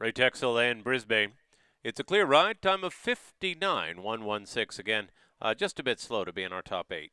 Ray Texel and Brisbane. It's a clear ride, time of fifty-nine one one six again. Uh, just a bit slow to be in our top eight.